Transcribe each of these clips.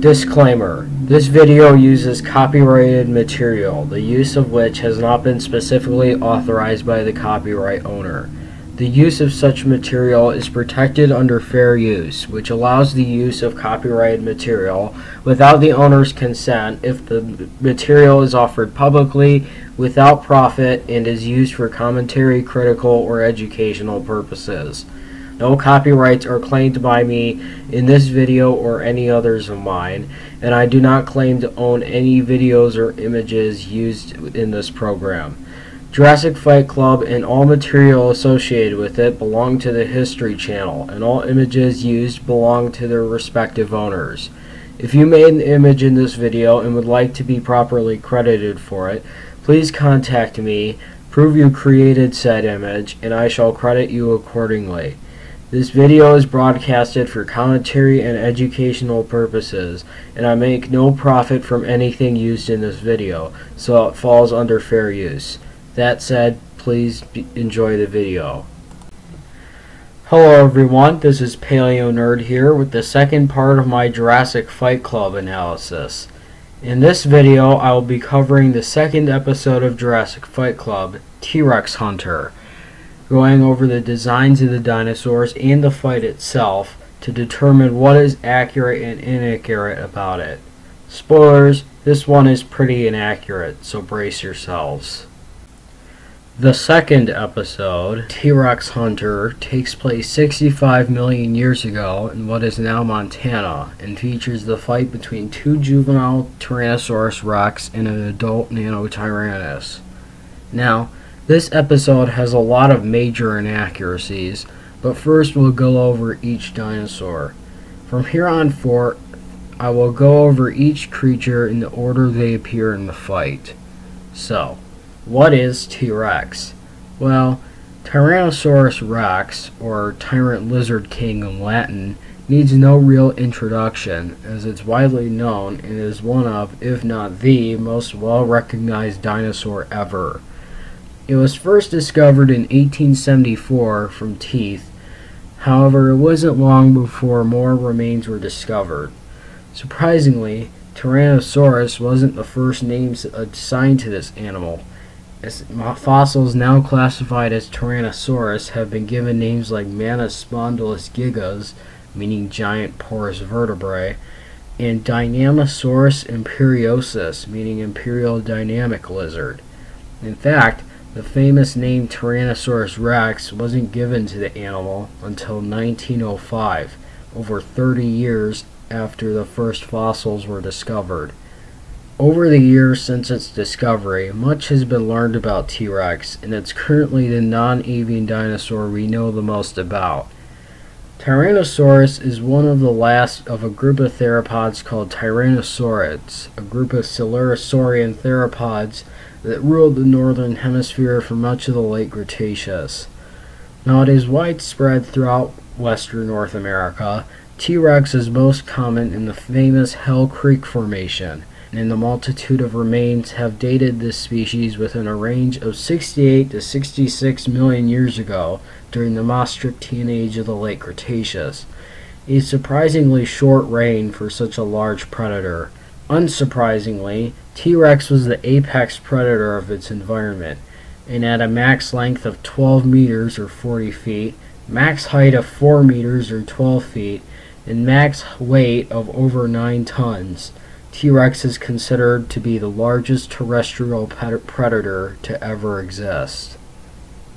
Disclaimer This video uses copyrighted material, the use of which has not been specifically authorized by the copyright owner. The use of such material is protected under fair use, which allows the use of copyrighted material without the owner's consent if the material is offered publicly without profit and is used for commentary, critical, or educational purposes. No copyrights are claimed by me in this video or any others of mine, and I do not claim to own any videos or images used in this program. Jurassic Fight Club and all material associated with it belong to the History Channel, and all images used belong to their respective owners. If you made an image in this video and would like to be properly credited for it, please contact me, prove you created said image, and I shall credit you accordingly. This video is broadcasted for commentary and educational purposes, and I make no profit from anything used in this video, so it falls under fair use. That said, please enjoy the video. Hello everyone, this is Paleo Nerd here with the second part of my Jurassic Fight Club analysis. In this video, I will be covering the second episode of Jurassic Fight Club, T-Rex Hunter going over the designs of the dinosaurs and the fight itself to determine what is accurate and inaccurate about it. Spoilers, this one is pretty inaccurate, so brace yourselves. The second episode, T-Rex Hunter, takes place 65 million years ago in what is now Montana and features the fight between two juvenile Tyrannosaurus rex and an adult Nanotyrannus. Now, this episode has a lot of major inaccuracies, but first we'll go over each dinosaur. From here on forth, I will go over each creature in the order they appear in the fight. So, what is T-Rex? Well, Tyrannosaurus rex, or Tyrant Lizard King in Latin, needs no real introduction, as it's widely known and is one of, if not the, most well recognized dinosaur ever. It was first discovered in 1874 from teeth. However, it wasn't long before more remains were discovered. Surprisingly, Tyrannosaurus wasn't the first name assigned to this animal. As fossils now classified as Tyrannosaurus have been given names like Manospondylus gigas, meaning giant porous vertebrae, and Dynamosaurus imperiosus, meaning imperial dynamic lizard. In fact, the famous name Tyrannosaurus rex wasn't given to the animal until 1905, over 30 years after the first fossils were discovered. Over the years since its discovery, much has been learned about T-Rex, and it's currently the non-avian dinosaur we know the most about. Tyrannosaurus is one of the last of a group of theropods called Tyrannosaurids, a group of Coelurosaurian theropods that ruled the northern hemisphere for much of the late Cretaceous. Now it is widespread throughout western North America. T-Rex is most common in the famous Hell Creek Formation, and the multitude of remains have dated this species within a range of 68 to 66 million years ago during the Maastrichtian age of the late Cretaceous. A surprisingly short reign for such a large predator. Unsurprisingly, T-Rex was the apex predator of its environment, and at a max length of 12 meters or 40 feet, max height of 4 meters or 12 feet, and max weight of over 9 tons, T-Rex is considered to be the largest terrestrial predator to ever exist.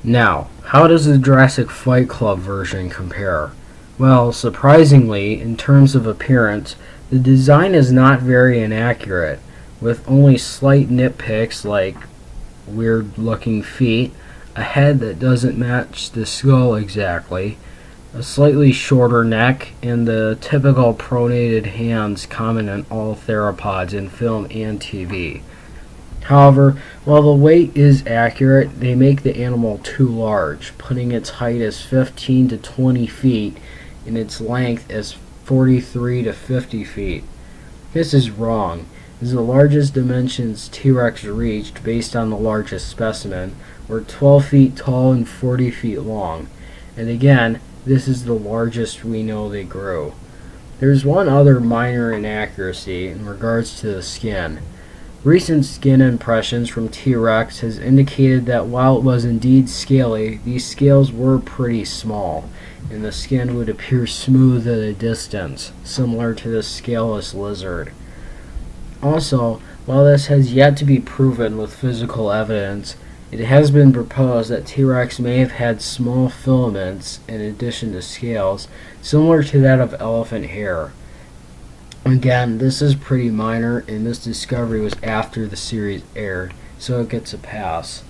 Now, how does the Jurassic Fight Club version compare? Well, surprisingly, in terms of appearance, the design is not very inaccurate, with only slight nitpicks like weird looking feet, a head that doesn't match the skull exactly, a slightly shorter neck, and the typical pronated hands common in all theropods in film and TV. However, while the weight is accurate, they make the animal too large, putting its height as 15 to 20 feet and its length as 43 to 50 feet. This is wrong, as the largest dimensions T-Rex reached based on the largest specimen were 12 feet tall and 40 feet long, and again, this is the largest we know they grew. There's one other minor inaccuracy in regards to the skin. Recent skin impressions from T-Rex has indicated that while it was indeed scaly, these scales were pretty small, and the skin would appear smooth at a distance, similar to the scaleless lizard. Also, while this has yet to be proven with physical evidence, it has been proposed that T-Rex may have had small filaments in addition to scales, similar to that of elephant hair. Again, this is pretty minor, and this discovery was after the series aired, so it gets a pass.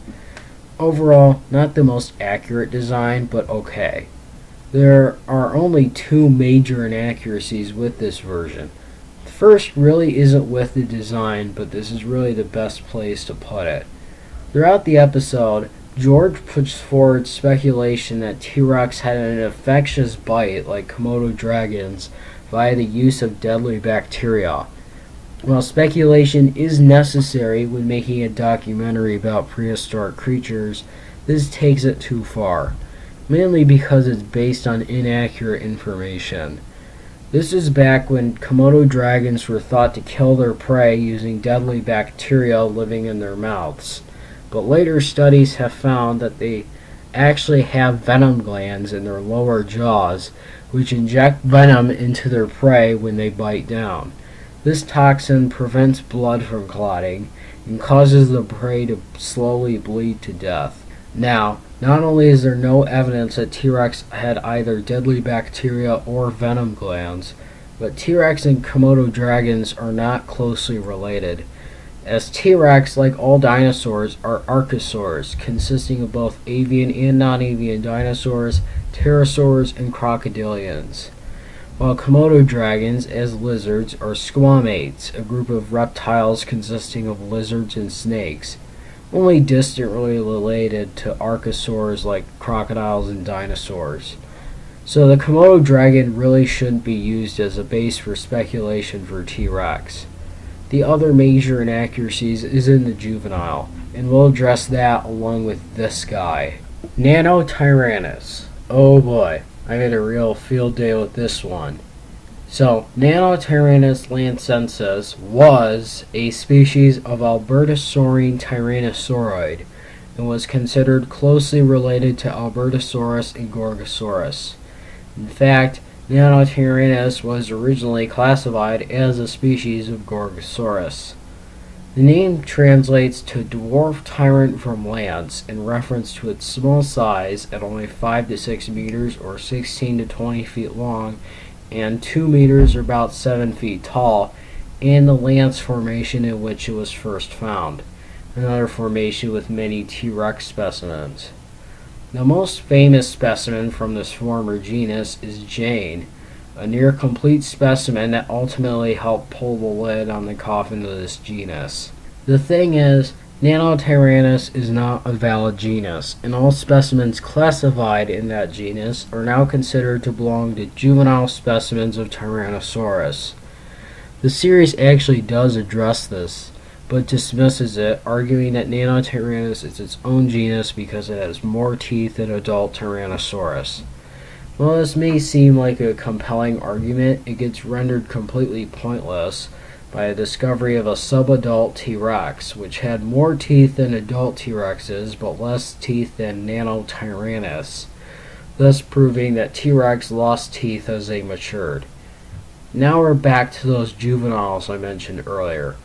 Overall, not the most accurate design, but okay. There are only two major inaccuracies with this version. First really isn't with the design, but this is really the best place to put it. Throughout the episode, George puts forward speculation that T-Rex had an infectious bite like Komodo dragons, via the use of deadly bacteria. While speculation is necessary when making a documentary about prehistoric creatures, this takes it too far, mainly because it's based on inaccurate information. This is back when Komodo dragons were thought to kill their prey using deadly bacteria living in their mouths, but later studies have found that they actually have venom glands in their lower jaws which inject venom into their prey when they bite down. This toxin prevents blood from clotting and causes the prey to slowly bleed to death. Now, not only is there no evidence that T-Rex had either deadly bacteria or venom glands, but T-Rex and Komodo dragons are not closely related, as T-Rex, like all dinosaurs, are archosaurs, consisting of both avian and non-avian dinosaurs pterosaurs, and crocodilians, while Komodo dragons, as lizards, are squamates, a group of reptiles consisting of lizards and snakes, only distantly related to archosaurs like crocodiles and dinosaurs. So the Komodo dragon really shouldn't be used as a base for speculation for T-Rex. The other major inaccuracies is in the juvenile, and we'll address that along with this guy. Nano Tyrannus. Oh boy, I had a real field day with this one. So, Nanotyrannus lancensis was a species of Albertosaurine tyrannosauroid and was considered closely related to Albertosaurus and Gorgosaurus. In fact, Nanotyrannus was originally classified as a species of Gorgosaurus. The name translates to dwarf tyrant from Lance in reference to its small size at only 5 to 6 meters or 16 to 20 feet long and 2 meters or about 7 feet tall and the Lance formation in which it was first found, another formation with many T-Rex specimens. The most famous specimen from this former genus is Jane, a near complete specimen that ultimately helped pull the lid on the coffin of this genus. The thing is, Nanotyrannus is not a valid genus, and all specimens classified in that genus are now considered to belong to juvenile specimens of Tyrannosaurus. The series actually does address this, but dismisses it, arguing that Nanotyrannus is its own genus because it has more teeth than adult Tyrannosaurus. While this may seem like a compelling argument, it gets rendered completely pointless by a discovery of a subadult T-Rex, which had more teeth than adult T-Rexes but less teeth than Nanotyrannus, thus proving that T-Rex lost teeth as they matured. Now we're back to those juveniles I mentioned earlier.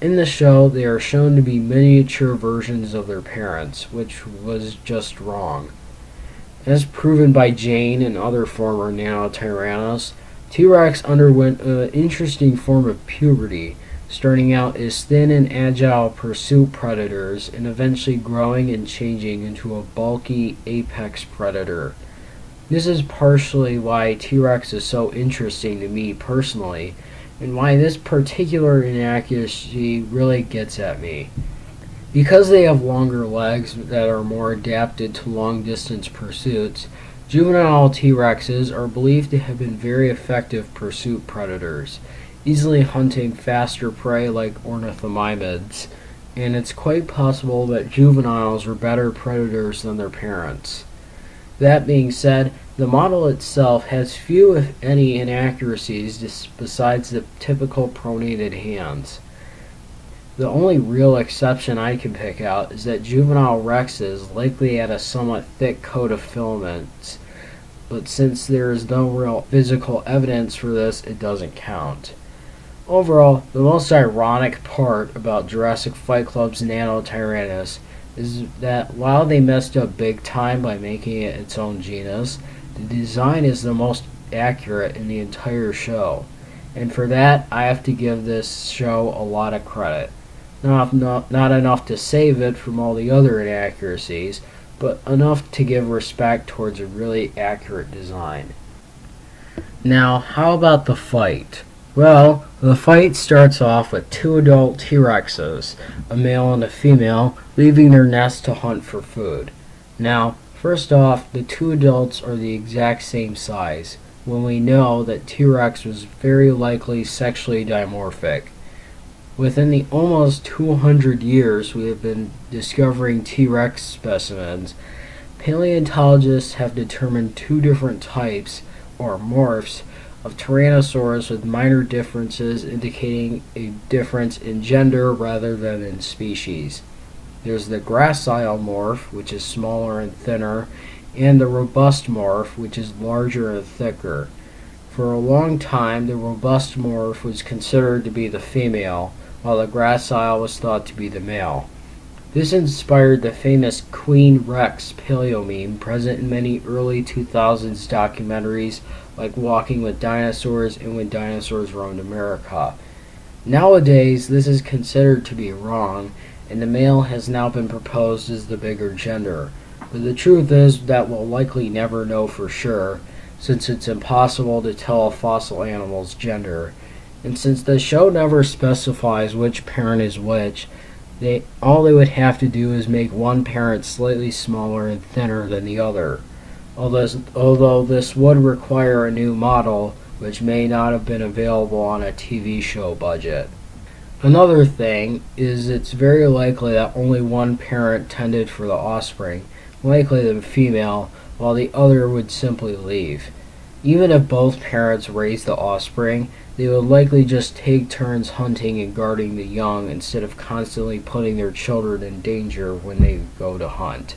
In the show, they are shown to be miniature versions of their parents, which was just wrong. As proven by Jane and other former Nanotyrannus, T-Rex underwent an interesting form of puberty, starting out as thin and agile pursuit predators and eventually growing and changing into a bulky apex predator. This is partially why T-Rex is so interesting to me personally, and why this particular inaccuracy really gets at me. Because they have longer legs that are more adapted to long distance pursuits, juvenile T Rexes are believed to have been very effective pursuit predators, easily hunting faster prey like ornithomimids, and it's quite possible that juveniles were better predators than their parents. That being said, the model itself has few, if any, inaccuracies besides the typical pronated hands. The only real exception I can pick out is that juvenile rexes likely had a somewhat thick coat of filaments, but since there is no real physical evidence for this, it doesn't count. Overall, the most ironic part about Jurassic Fight Club's Nano Tyrannus is that while they messed up big time by making it its own genus, the design is the most accurate in the entire show. And for that, I have to give this show a lot of credit. Not, not, not enough to save it from all the other inaccuracies, but enough to give respect towards a really accurate design. Now, how about the fight? Well, the fight starts off with two adult T-Rexes, a male and a female, leaving their nest to hunt for food. Now, first off, the two adults are the exact same size, when we know that T-Rex was very likely sexually dimorphic. Within the almost 200 years we have been discovering T. rex specimens, paleontologists have determined two different types, or morphs, of Tyrannosaurus with minor differences indicating a difference in gender rather than in species. There's the gracile morph, which is smaller and thinner, and the robust morph, which is larger and thicker. For a long time, the robust morph was considered to be the female, while the gracile was thought to be the male. This inspired the famous Queen Rex paleo meme present in many early 2000s documentaries like Walking with Dinosaurs and When Dinosaurs Roamed America. Nowadays, this is considered to be wrong, and the male has now been proposed as the bigger gender. But the truth is that we'll likely never know for sure, since it's impossible to tell a fossil animal's gender. And since the show never specifies which parent is which, they all they would have to do is make one parent slightly smaller and thinner than the other. Although, although this would require a new model, which may not have been available on a TV show budget. Another thing is it's very likely that only one parent tended for the offspring, likely the female, while the other would simply leave. Even if both parents raised the offspring, they would likely just take turns hunting and guarding the young instead of constantly putting their children in danger when they go to hunt.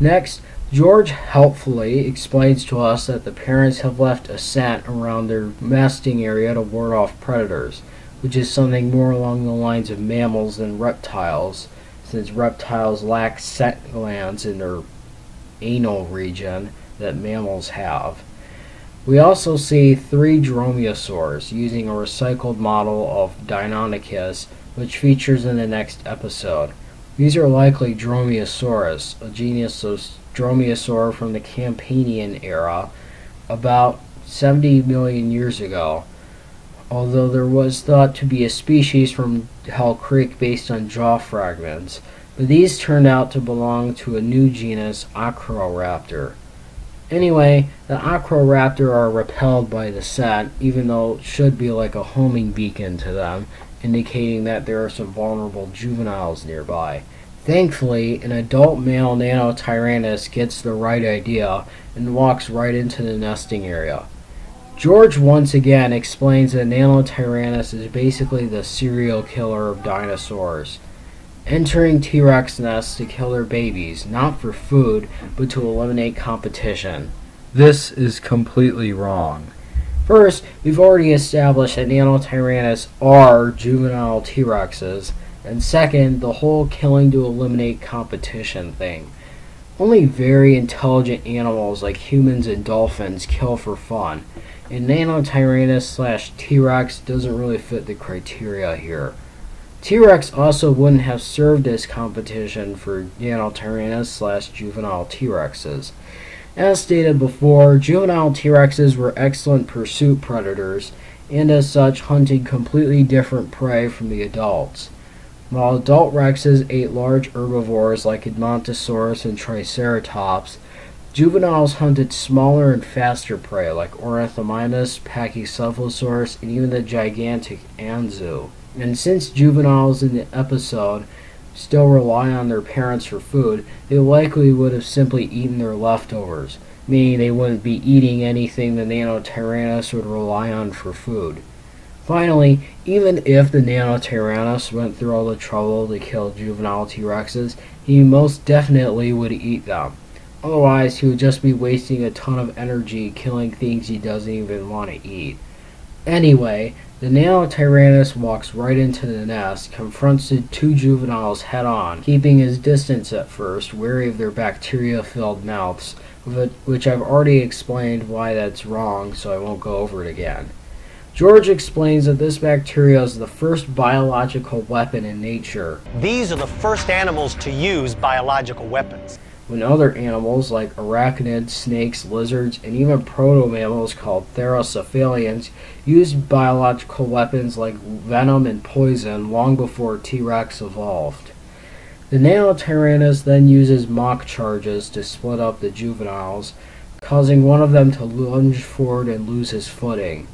Next, George helpfully explains to us that the parents have left a scent around their nesting area to ward off predators, which is something more along the lines of mammals than reptiles, since reptiles lack scent glands in their anal region that mammals have. We also see three dromaeosaurs using a recycled model of Deinonychus, which features in the next episode. These are likely Dromaeosaurus, a genus of dromaeosaur from the Campanian era, about 70 million years ago, although there was thought to be a species from Hell Creek based on jaw fragments, but these turned out to belong to a new genus, Acheroraptor. Anyway, the Acheroraptor are repelled by the set, even though it should be like a homing beacon to them, indicating that there are some vulnerable juveniles nearby. Thankfully, an adult male Nanotyrannus gets the right idea and walks right into the nesting area. George once again explains that Nanotyrannus is basically the serial killer of dinosaurs entering T-Rex nests to kill their babies, not for food, but to eliminate competition. This is completely wrong. First, we've already established that Nanotyrannus are juvenile T-Rexes, and second, the whole killing to eliminate competition thing. Only very intelligent animals like humans and dolphins kill for fun, and Nanotyrannus slash T-Rex doesn't really fit the criteria here. T-Rex also wouldn't have served as competition for Nanotyrannus slash juvenile T-Rexes. As stated before, juvenile T-Rexes were excellent pursuit predators, and as such hunted completely different prey from the adults. While adult Rexes ate large herbivores like Edmontosaurus and Triceratops, juveniles hunted smaller and faster prey like Ornithomimus, Pachycephalosaurus, and even the gigantic Anzu. And since juveniles in the episode still rely on their parents for food, they likely would have simply eaten their leftovers, meaning they wouldn't be eating anything the Nanotyrannus would rely on for food. Finally, even if the Nanotyrannus went through all the trouble to kill juvenile T-Rexes, he most definitely would eat them. Otherwise, he would just be wasting a ton of energy killing things he doesn't even want to eat. Anyway, the Nanotyrannus walks right into the nest, confronts the two juveniles head on, keeping his distance at first, wary of their bacteria filled mouths, which I've already explained why that's wrong, so I won't go over it again. George explains that this bacteria is the first biological weapon in nature. These are the first animals to use biological weapons when other animals like arachnids, snakes, lizards, and even proto-mammals called therocephalians used biological weapons like venom and poison long before T-Rex evolved. The Nanotyrannus then uses mock charges to split up the juveniles, causing one of them to lunge forward and lose his footing.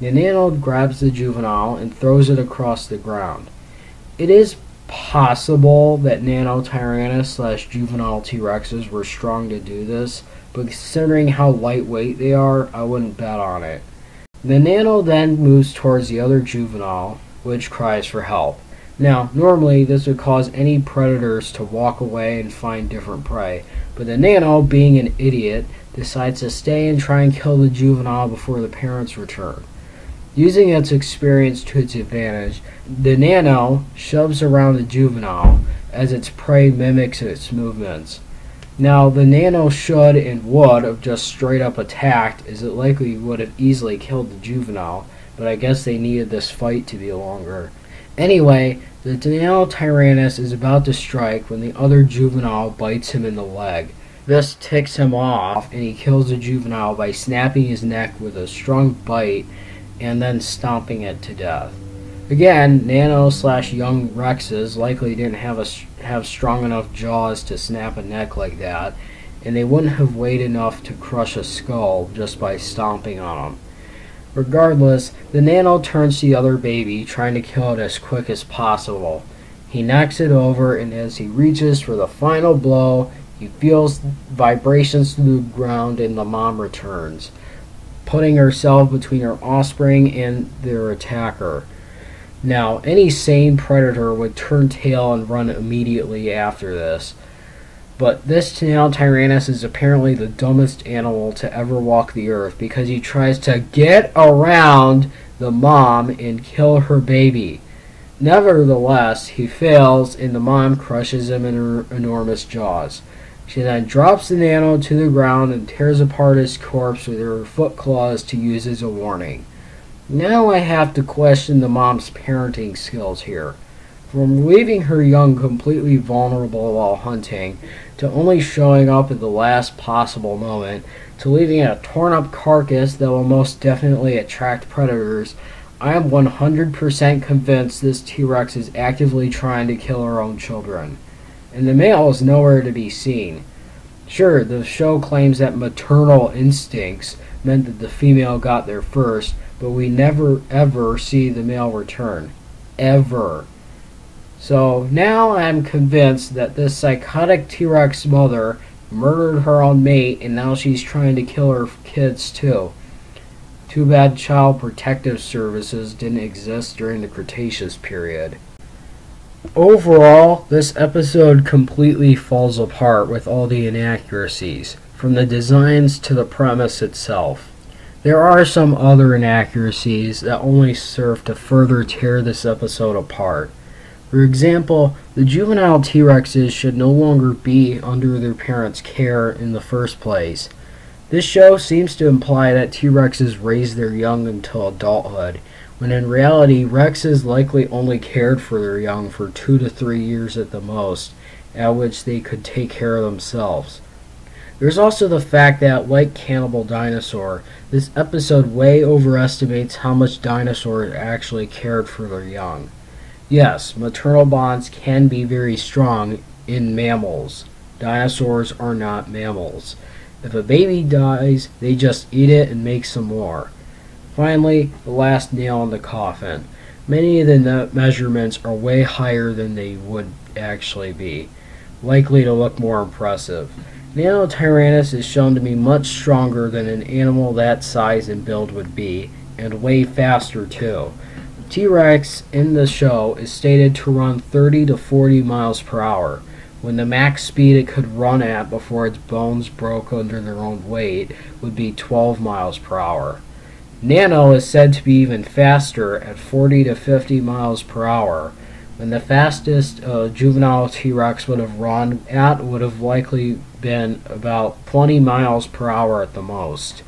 The Nano grabs the juvenile and throws it across the ground. It is possible that Nanotyrannus slash juvenile T Rexes were strong to do this, but considering how lightweight they are, I wouldn't bet on it. The Nano then moves towards the other juvenile, which cries for help. Now, normally this would cause any predators to walk away and find different prey, but the Nano, being an idiot, decides to stay and try and kill the juvenile before the parents return. Using its experience to its advantage, the nano shoves around the juvenile as its prey mimics its movements. Now, the nano should and would have just straight up attacked, as it likely would have easily killed the juvenile, but I guess they needed this fight to be longer. Anyway, the nano tyrannus is about to strike when the other juvenile bites him in the leg. This ticks him off, and he kills the juvenile by snapping his neck with a strong bite and then stomping it to death. Again, nano slash young Rexes likely didn't have a have strong enough jaws to snap a neck like that, and they wouldn't have weighed enough to crush a skull just by stomping on them. Regardless, the nano turns to the other baby, trying to kill it as quick as possible. He knocks it over, and as he reaches for the final blow, he feels vibrations through the ground, and the mom returns putting herself between her offspring and their attacker. Now, any sane predator would turn tail and run immediately after this. But this Nanotyrannus is apparently the dumbest animal to ever walk the earth because he tries to get around the mom and kill her baby. Nevertheless, he fails and the mom crushes him in her enormous jaws. She then drops the nano to the ground and tears apart his corpse with her foot claws to use as a warning. Now I have to question the mom's parenting skills here. From leaving her young completely vulnerable while hunting, to only showing up at the last possible moment, to leaving a torn up carcass that will most definitely attract predators, I am 100% convinced this T Rex is actively trying to kill her own children and the male is nowhere to be seen. Sure, the show claims that maternal instincts meant that the female got there first, but we never ever see the male return. Ever. So now I'm convinced that this psychotic T Rex mother murdered her own mate and now she's trying to kill her kids too. Too bad Child Protective Services didn't exist during the Cretaceous period. Overall, this episode completely falls apart with all the inaccuracies, from the designs to the premise itself. There are some other inaccuracies that only serve to further tear this episode apart. For example, the juvenile T Rexes should no longer be under their parents' care in the first place. This show seems to imply that T Rexes raise their young until adulthood, when in reality Rexes likely only cared for their young for two to three years at the most, at which they could take care of themselves. There's also the fact that, like Cannibal Dinosaur, this episode way overestimates how much dinosaurs actually cared for their young. Yes, maternal bonds can be very strong in mammals. Dinosaurs are not mammals. If a baby dies, they just eat it and make some more. Finally, the last nail in the coffin. many of the measurements are way higher than they would actually be, likely to look more impressive. Nanotyrannus is shown to be much stronger than an animal that size and build would be, and way faster too. T-Rex in the show is stated to run 30 to 40 miles per hour, when the max speed it could run at before its bones broke under their own weight would be 12 miles per hour. Nano is said to be even faster at 40 to 50 miles per hour, when the fastest uh, juvenile T-Rex would have run at would have likely been about 20 miles per hour at the most.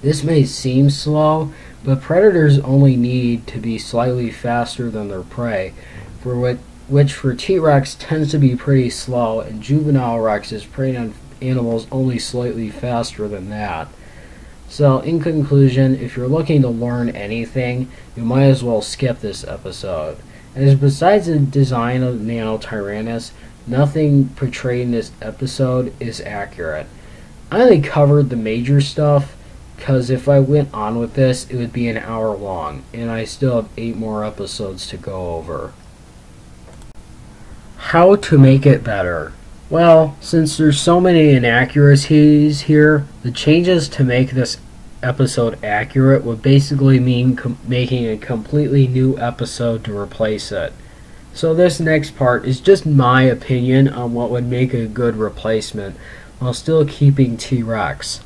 This may seem slow, but predators only need to be slightly faster than their prey, for which for T-Rex tends to be pretty slow, and juvenile Rex is preying on animals only slightly faster than that. So, in conclusion, if you're looking to learn anything, you might as well skip this episode. As besides the design of Nano Tyrannus, nothing portrayed in this episode is accurate. I only covered the major stuff, because if I went on with this, it would be an hour long, and I still have eight more episodes to go over. How to make it better. Well, since there's so many inaccuracies here, the changes to make this episode accurate would basically mean making a completely new episode to replace it. So this next part is just my opinion on what would make a good replacement while still keeping T-Rex.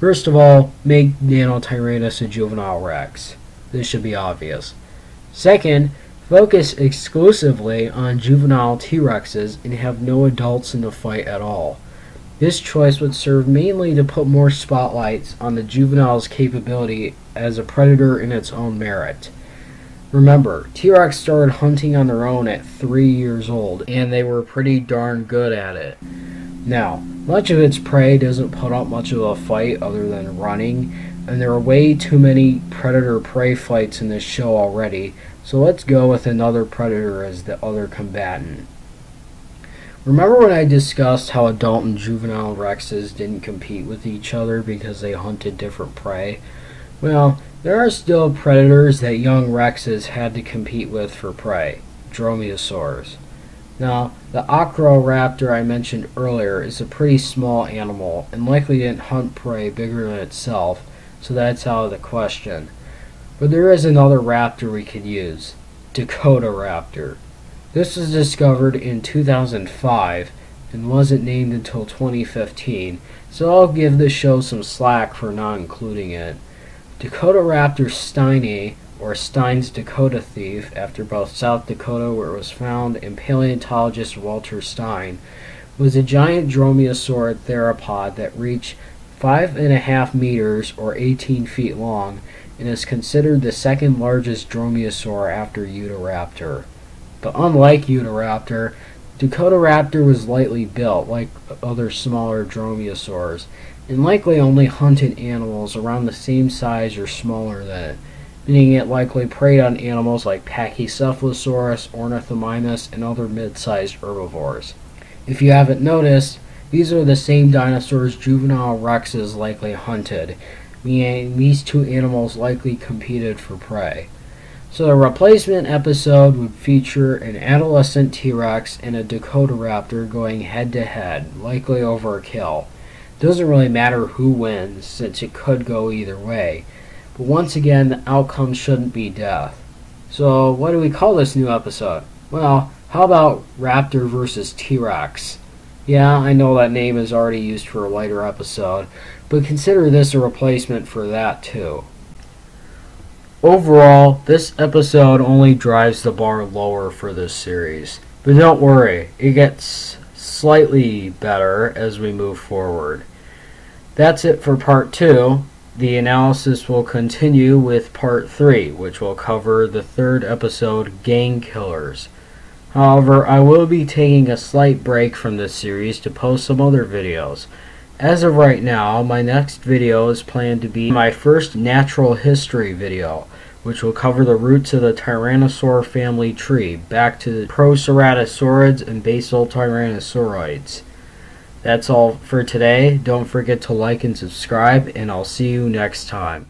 First of all, make Nanotyrannus a juvenile Rex. This should be obvious. Second, focus exclusively on juvenile T-Rexes and have no adults in the fight at all. This choice would serve mainly to put more spotlights on the juvenile's capability as a predator in its own merit. Remember, T-Rex started hunting on their own at 3 years old, and they were pretty darn good at it. Now, much of its prey doesn't put up much of a fight other than running, and there are way too many predator prey fights in this show already, so let's go with another predator as the other combatant. Remember when I discussed how adult and juvenile rexes didn't compete with each other because they hunted different prey? Well, there are still predators that young rexes had to compete with for prey dromaeosaurs. Now, the Acheroraptor I mentioned earlier is a pretty small animal and likely didn't hunt prey bigger than itself, so that's out of the question. But there is another raptor we could use Dakotaraptor. This was discovered in 2005 and wasn't named until 2015, so I'll give the show some slack for not including it. Dakotaraptor steini or Stein's Dakota Thief, after both South Dakota, where it was found, and paleontologist Walter Stein, was a giant dromaeosaurid theropod that reached five and a half meters or 18 feet long and is considered the second largest dromaeosaur after Utahraptor. But unlike Utahraptor, Dakotaraptor was lightly built, like other smaller dromaeosaurs, and likely only hunted animals around the same size or smaller than it meaning it likely preyed on animals like Pachycephalosaurus, Ornithomimus, and other mid-sized herbivores. If you haven't noticed, these are the same dinosaurs juvenile rexes likely hunted, meaning these two animals likely competed for prey. So the replacement episode would feature an adolescent T-Rex and a Dakota Raptor going head to head, likely over a kill. Doesn't really matter who wins, since it could go either way. But once again, the outcome shouldn't be death. So, what do we call this new episode? Well, how about Raptor versus T Rex? Yeah, I know that name is already used for a later episode, but consider this a replacement for that too. Overall, this episode only drives the bar lower for this series. But don't worry, it gets slightly better as we move forward. That's it for part 2. The analysis will continue with part 3, which will cover the third episode, Gang Killers. However, I will be taking a slight break from this series to post some other videos. As of right now, my next video is planned to be my first natural history video, which will cover the roots of the Tyrannosaur family tree back to the Proceratosaurids and basal Tyrannosauroids. That's all for today. Don't forget to like and subscribe, and I'll see you next time.